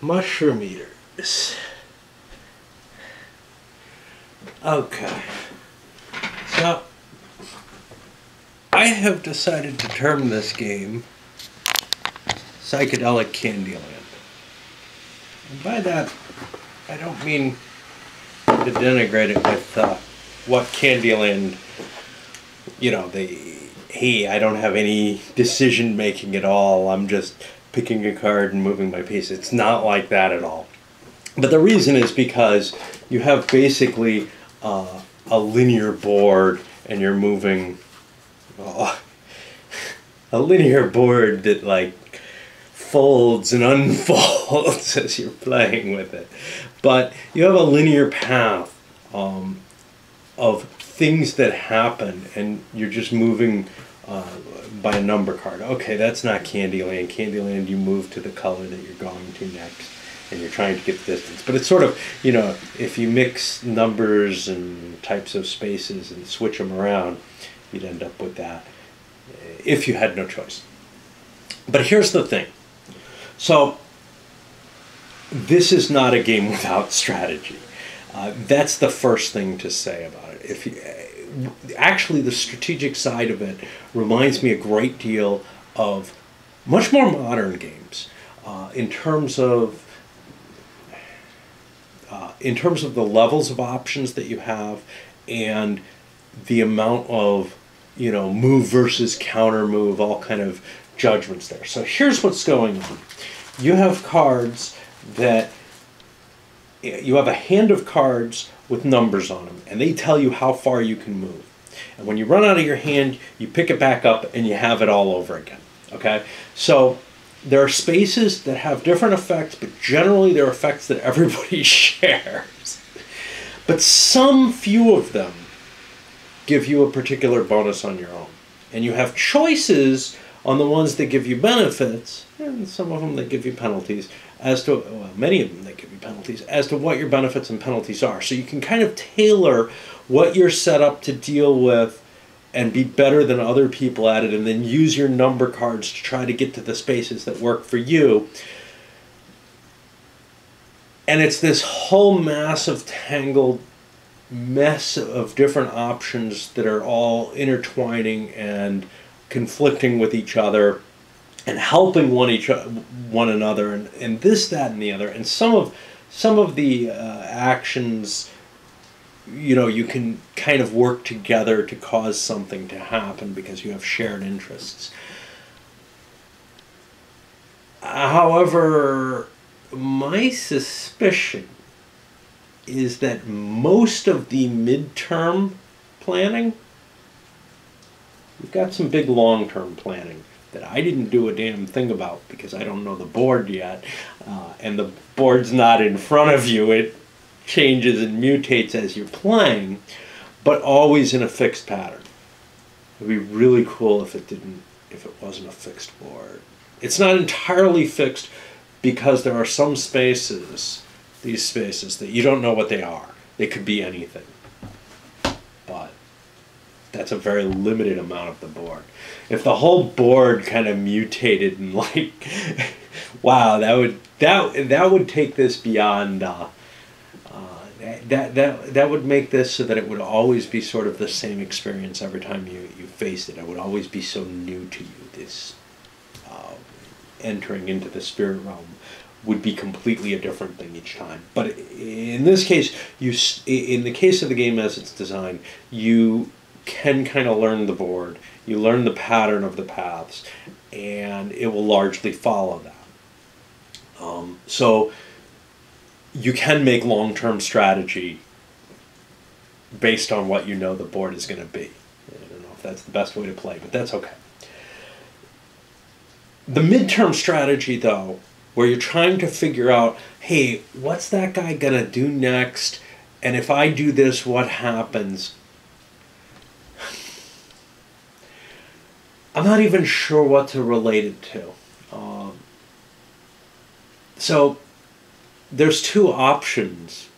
mushroom eaters. Okay. So, I have decided to term this game Psychedelic Candyland. And by that, I don't mean to denigrate it with uh, what Candyland, you know, the hey, I don't have any decision making at all. I'm just picking a card and moving my piece. It's not like that at all. But the reason is because you have basically uh, a linear board and you're moving uh, a linear board that like folds and unfolds as you're playing with it. But you have a linear path um, of things that happen, and you're just moving uh, by a number card. Okay, that's not Candyland. Candyland, you move to the color that you're going to next, and you're trying to get the distance. But it's sort of, you know, if you mix numbers and types of spaces and switch them around, you'd end up with that if you had no choice. But here's the thing. So, this is not a game without strategy. Uh, that's the first thing to say about it. If you, actually, the strategic side of it reminds me a great deal of much more modern games uh, in terms of uh, in terms of the levels of options that you have and the amount of you know move versus counter move all kind of judgments there. So here's what's going on. You have cards that you have a hand of cards with numbers on them, and they tell you how far you can move. And when you run out of your hand, you pick it back up and you have it all over again. Okay? So there are spaces that have different effects, but generally they're effects that everybody shares. But some few of them give you a particular bonus on your own. And you have choices on the ones that give you benefits, and some of them that give you penalties, as to, well, many of them that give you penalties, as to what your benefits and penalties are. So you can kind of tailor what you're set up to deal with and be better than other people at it, and then use your number cards to try to get to the spaces that work for you. And it's this whole mass of tangled mess of different options that are all intertwining and conflicting with each other and helping one each one another and, and this that and the other. And some of some of the uh, actions you know you can kind of work together to cause something to happen because you have shared interests. However my suspicion is that most of the midterm planning We've got some big long term planning that I didn't do a damn thing about because I don't know the board yet. Uh, and the board's not in front of you, it changes and mutates as you're playing, but always in a fixed pattern. It'd be really cool if it didn't, if it wasn't a fixed board. It's not entirely fixed because there are some spaces, these spaces, that you don't know what they are. They could be anything that's a very limited amount of the board. If the whole board kind of mutated and like, wow, that would that that would take this beyond. Uh, uh, that that that would make this so that it would always be sort of the same experience every time you you faced it. It would always be so new to you. This uh, entering into the spirit realm would be completely a different thing each time. But in this case, you in the case of the game as it's designed, you can kind of learn the board. You learn the pattern of the paths, and it will largely follow that. Um, so you can make long term strategy based on what you know the board is going to be. I don't know if that's the best way to play, but that's okay. The midterm strategy, though, where you're trying to figure out, hey, what's that guy going to do next? And if I do this, what happens? I'm not even sure what to relate it to. Um, so there's two options,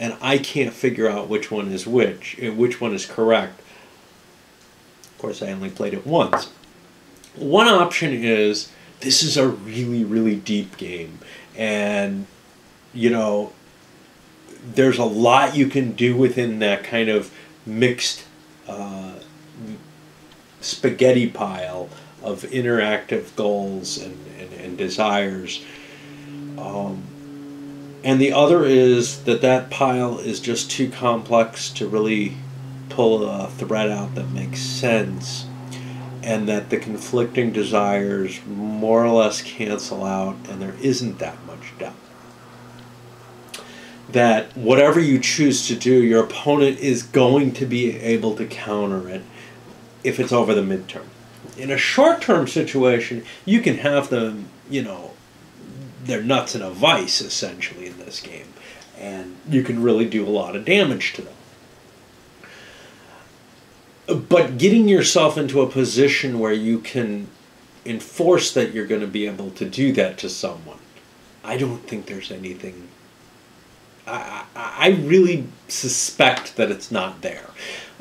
and I can't figure out which one is which, which one is correct. Of course, I only played it once. One option is this is a really really deep game and you know there's a lot you can do within that kind of mixed uh, spaghetti pile of interactive goals and, and, and desires. Um, and the other is that that pile is just too complex to really pull a thread out that makes sense and that the conflicting desires more or less cancel out and there isn't that much depth that whatever you choose to do your opponent is going to be able to counter it if it's over the midterm. In a short-term situation you can have them you know they're nuts in a vice essentially in this game and you can really do a lot of damage to them. But getting yourself into a position where you can enforce that you're going to be able to do that to someone i don't think there's anything i, I really suspect that it's not there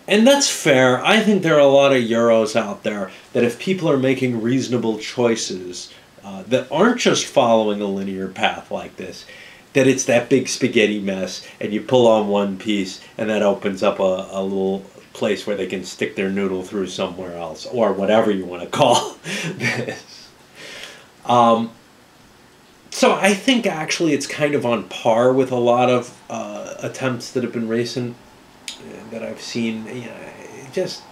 and that's fair i think there are a lot of euros out there that if people are making reasonable choices uh, that aren't just following a linear path like this that it's that big spaghetti mess and you pull on one piece and that opens up a, a little place where they can stick their noodle through somewhere else or whatever you want to call this. Um, so I think actually it's kind of on par with a lot of uh, attempts that have been recent that I've seen. You know, just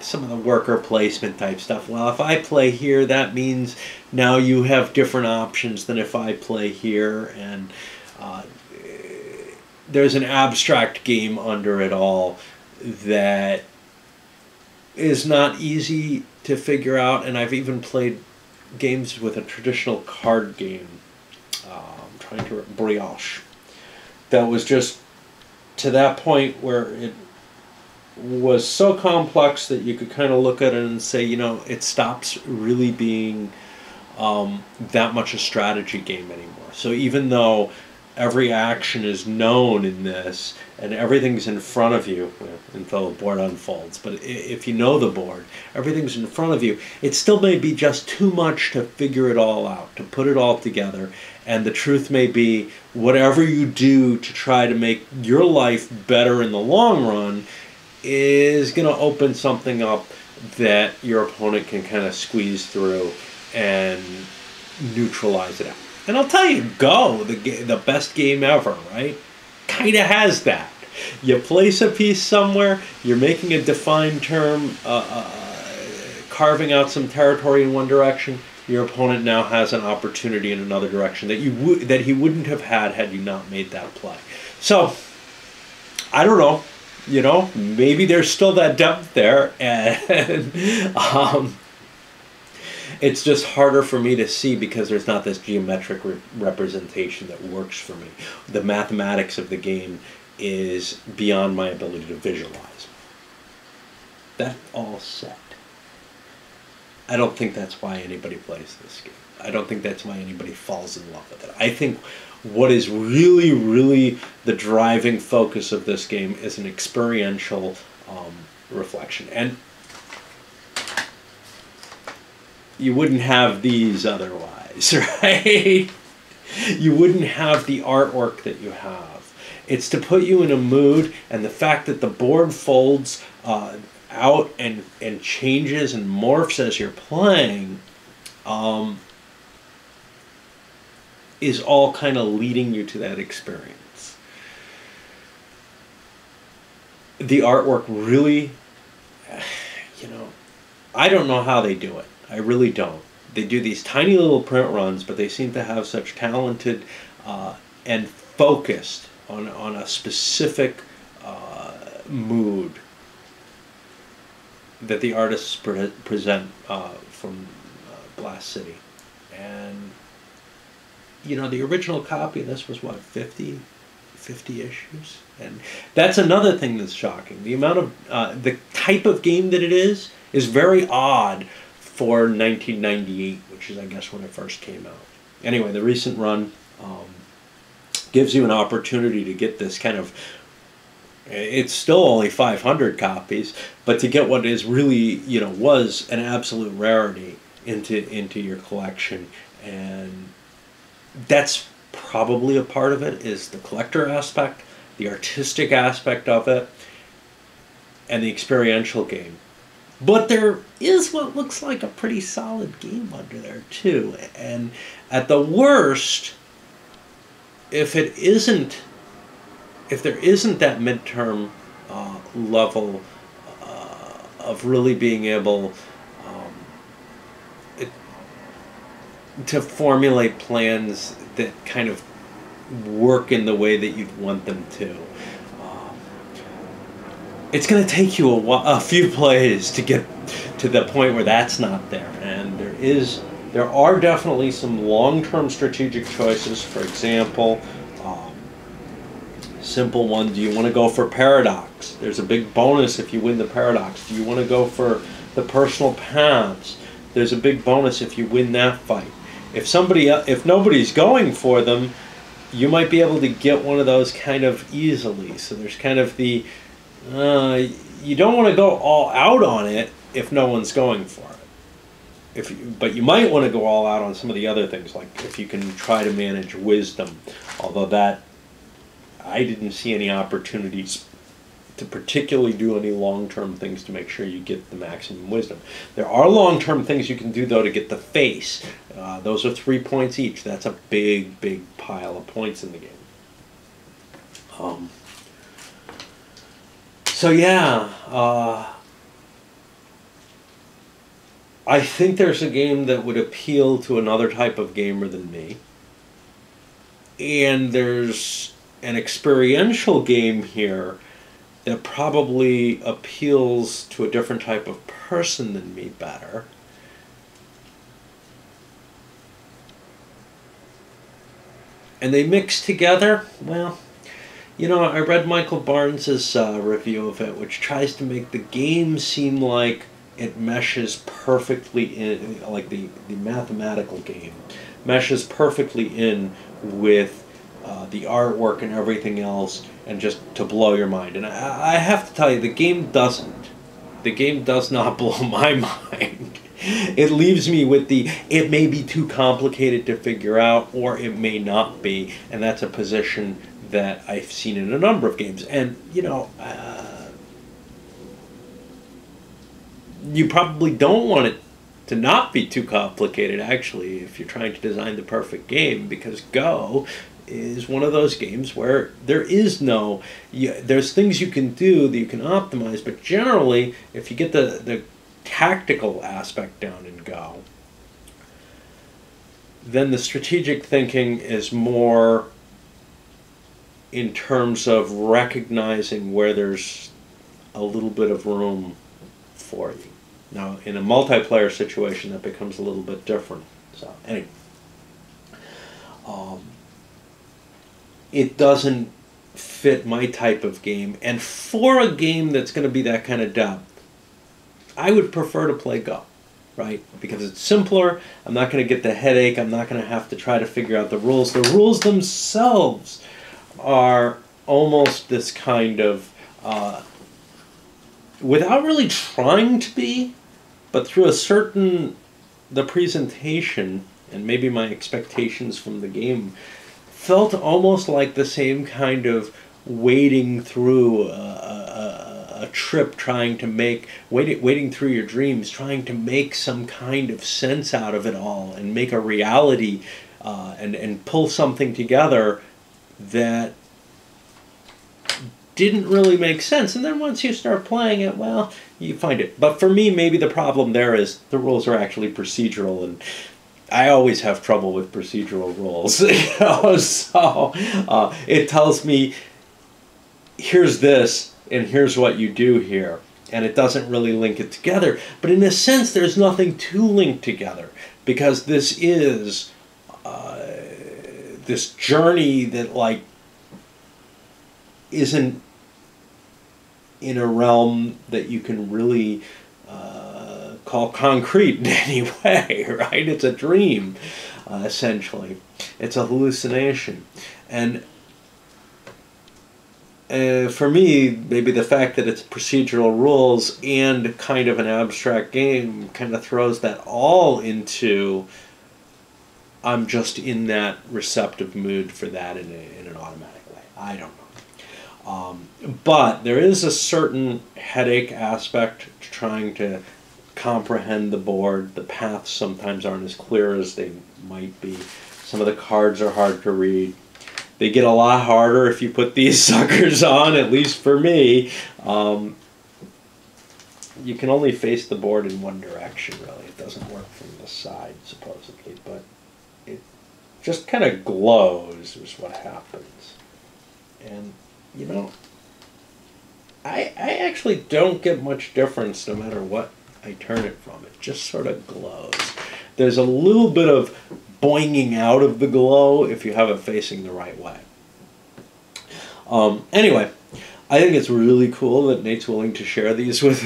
some of the worker placement type stuff. Well, if I play here, that means now you have different options than if I play here, and uh, there's an abstract game under it all that is not easy to figure out, and I've even played games with a traditional card game. I'm trying to brioche. That was just to that point where it was so complex that you could kind of look at it and say, you know, it stops really being um, that much a strategy game anymore. So even though every action is known in this and everything's in front of you until the board unfolds but if you know the board everything's in front of you it still may be just too much to figure it all out to put it all together and the truth may be whatever you do to try to make your life better in the long run is going to open something up that your opponent can kind of squeeze through and neutralize it out and I'll tell you, Go, the the best game ever, right? Kind of has that. You place a piece somewhere, you're making a defined term, uh, uh, carving out some territory in one direction. Your opponent now has an opportunity in another direction that you would that he wouldn't have had had you not made that play. So, I don't know. You know, maybe there's still that depth there, and um, it's just harder for me to see because there's not this geometric re- representation that works for me. The mathematics of the game is beyond my ability to visualize. That all said, I don't think that's why anybody plays this game. I don't think that's why anybody falls in love with it. I think what is really, really the driving focus of this game is an experiential um, reflection. And you wouldn't have these otherwise, right? you wouldn't have the artwork that you have. It's to put you in a mood, and the fact that the board folds uh, out and, and changes and morphs as you're playing um, is all kind of leading you to that experience. The artwork really, you know, I don't know how they do it. I really don't. They do these tiny little print runs, but they seem to have such talented uh, and focused on, on a specific uh, mood that the artists pre- present uh, from uh, Blast City. And, you know, the original copy of this was what, 50? 50 issues? And that's another thing that's shocking. The amount of, uh, the type of game that it is, is very odd for 1998, which is, I guess, when it first came out. Anyway, the recent run um, gives you an opportunity to get this kind of. It's still only 500 copies, but to get what is really, you know, was an absolute rarity into into your collection, and that's probably a part of it is the collector aspect, the artistic aspect of it, and the experiential game. But there is what looks like a pretty solid game under there too, and at the worst, if it isn't, if there isn't that midterm uh, level uh, of really being able um, it, to formulate plans that kind of work in the way that you'd want them to. Um, it's going to take you a, a few plays to get to the point where that's not there, and there is there are definitely some long-term strategic choices. For example, simple one: Do you want to go for paradox? There's a big bonus if you win the paradox. Do you want to go for the personal paths? There's a big bonus if you win that fight. If somebody, if nobody's going for them, you might be able to get one of those kind of easily. So there's kind of the, uh, you don't want to go all out on it if no one's going for it. If you, but you might want to go all out on some of the other things, like if you can try to manage wisdom. Although that, I didn't see any opportunities to particularly do any long-term things to make sure you get the maximum wisdom. There are long-term things you can do though to get the face. Uh, those are three points each. That's a big, big pile of points in the game. Um, so yeah, uh, I think there's a game that would appeal to another type of gamer than me. And there's an experiential game here that probably appeals to a different type of person than me better. And they mix together, well, you know, I read Michael Barnes's uh, review of it, which tries to make the game seem like it meshes perfectly in, like the, the mathematical game, meshes perfectly in with uh, the artwork and everything else, and just to blow your mind. And I, I have to tell you, the game doesn't. The game does not blow my mind. it leaves me with the it may be too complicated to figure out, or it may not be, and that's a position that I've seen in a number of games. And you know. Uh, you probably don't want it to not be too complicated actually if you're trying to design the perfect game because go is one of those games where there is no you, there's things you can do that you can optimize but generally if you get the the tactical aspect down in go then the strategic thinking is more in terms of recognizing where there's a little bit of room for you. Now in a multiplayer situation that becomes a little bit different. So anyway. Um, it doesn't fit my type of game. And for a game that's going to be that kind of depth, I would prefer to play Go, right? Because it's simpler. I'm not going to get the headache. I'm not going to have to try to figure out the rules. The rules themselves are almost this kind of, uh, without really trying to be, but through a certain, the presentation and maybe my expectations from the game felt almost like the same kind of wading through a, a, a, trip trying to make wading, wading through your dreams trying to make some kind of sense out of it all and make a reality uh, and, and pull something together that didn't really make sense. And then once you start playing it well you find it. But for me maybe the problem there is the rules are actually procedural and I always have trouble with procedural rules, you know. So uh, it tells me, here's this, and here's what you do here, and it doesn't really link it together. But in a sense, there's nothing to link together because this is uh, this journey that like isn't in a realm that you can really. Call concrete in any way, right? It's a dream, uh, essentially. It's a hallucination. And uh, for me, maybe the fact that it's procedural rules and kind of an abstract game kind of throws that all into. I'm just in that receptive mood for that in, a, in an automatic way. I don't know. Um, but there is a certain headache aspect to trying to comprehend the board. The paths sometimes aren't as clear as they might be. Some of the cards are hard to read they get a lot harder if you put these suckers on, at least for me. Um, you can only face the board in one direction, really. It doesn't work from the side, supposedly, but it just kind of glows, is what happens. And, you know, I, I actually don't get much difference no matter what I turn it from. It just sort of glows. There's a little bit of boinging out of the glow if you have it facing the right way. Um, anyway, I think it's really cool that Nate's willing to share these with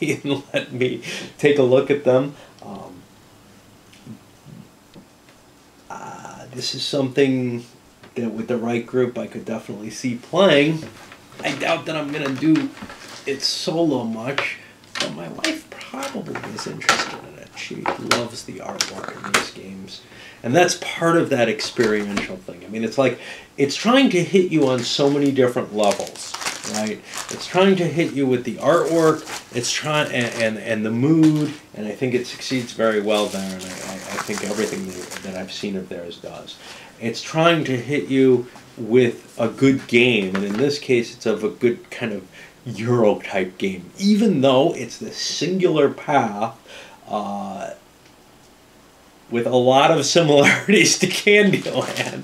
me and let me take a look at them. Um, uh, this is something that with the right group I could definitely see playing. I doubt that I'm going to do it solo much, but my wife probably is interested in it. She loves the artwork in these games. And that's part of that experiential thing. I mean, it's like it's trying to hit you on so many different levels, right? It's trying to hit you with the artwork, it's trying and, and, and the mood, and I think it succeeds very well there, and I, I think everything that, that I've seen of theirs does. It's trying to hit you with a good game, and in this case, it's of a good kind of Euro type game, even though it's the singular path. Uh, with a lot of similarities to Candyland.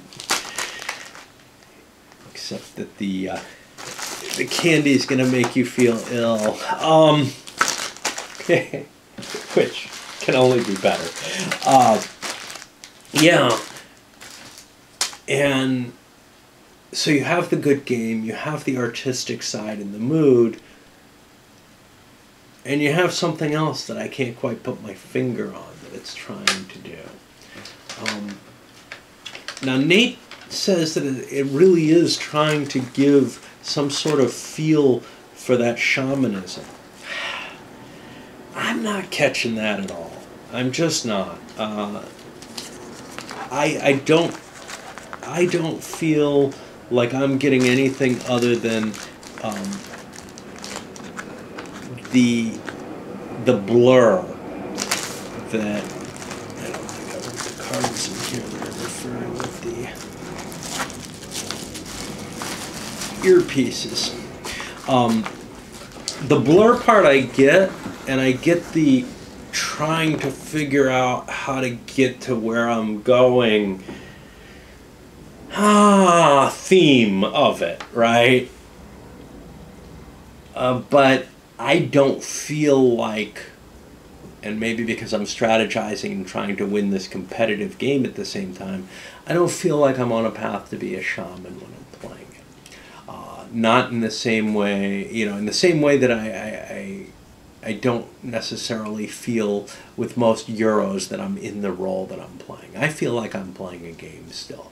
Except that the uh, the candy is going to make you feel ill. Um, which can only be better. Uh, yeah. And so you have the good game, you have the artistic side and the mood, and you have something else that I can't quite put my finger on that it's trying to do. Um, now, Nate says that it really is trying to give some sort of feel for that shamanism. I'm not catching that at all. I'm just not. Uh, I I don't I don't feel like I'm getting anything other than um, the the blur that I don't think I wrote the cards in here that are referring with the earpieces. Um, the blur part I get, and I get the trying to figure out how to get to where I'm going ah theme of it, right? Uh, but I don't feel like, and maybe because I'm strategizing and trying to win this competitive game at the same time, I don't feel like I'm on a path to be a shaman when I'm playing it. Uh, not in the same way, you know, in the same way that I, I, I I don't necessarily feel with most Euros that I'm in the role that I'm playing. I feel like I'm playing a game still.